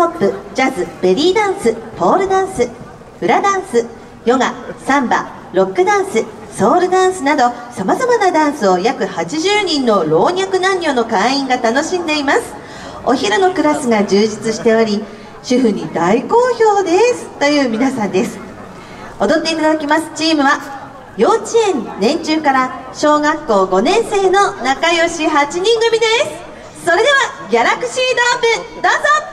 ホップジャズベリーダンスポールダンスフラダンスヨガサンバロックダンスソウルダンスなどさまざまなダンスを約80人の老若男女の会員が楽しんでいます。お昼のクラスが充実しており主婦に大好評です。という皆さんです。踊っていただきます。チームは幼稚園年中から小学校5年生の仲良し8人組です。それではギャラクシードープどうぞ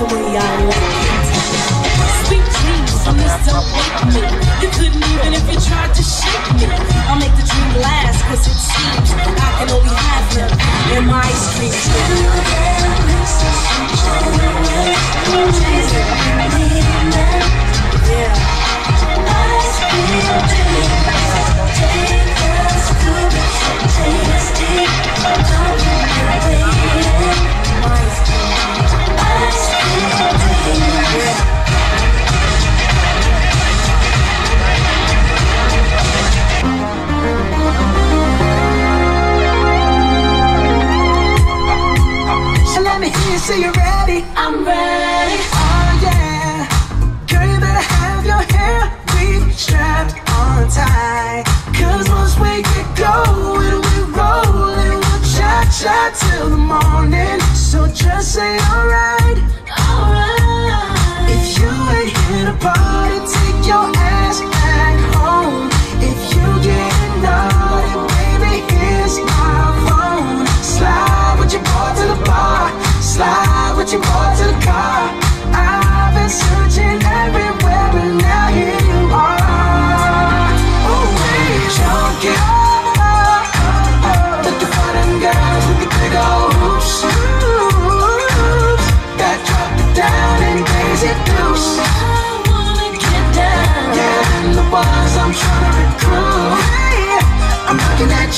the way I like it. Sweet dreams from this don't wake me. You couldn't even if you tried to shake me. I'll make the dream last, cause it seems I can only have him in my ice see you around.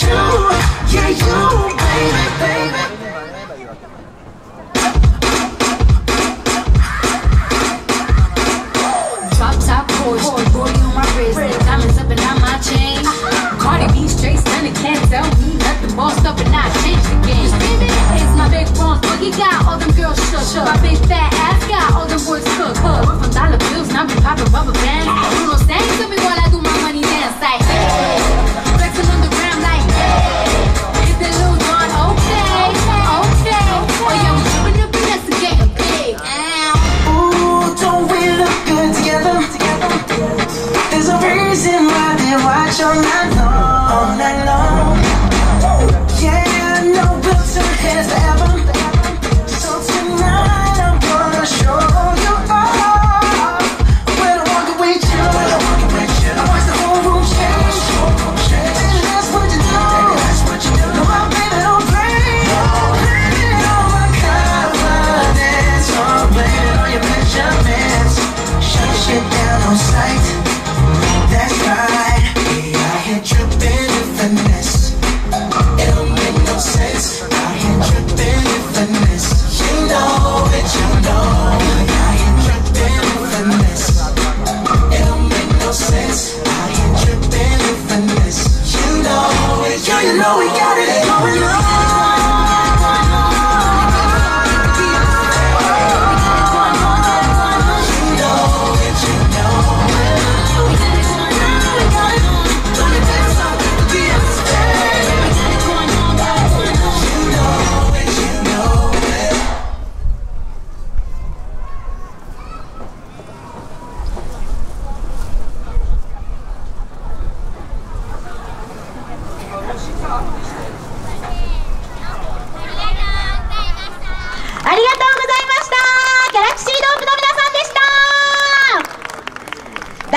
You. Yeah, you, reason why they watch all night long, all night long. Know we got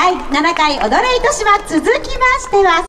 第7回踊れ糸島続きましては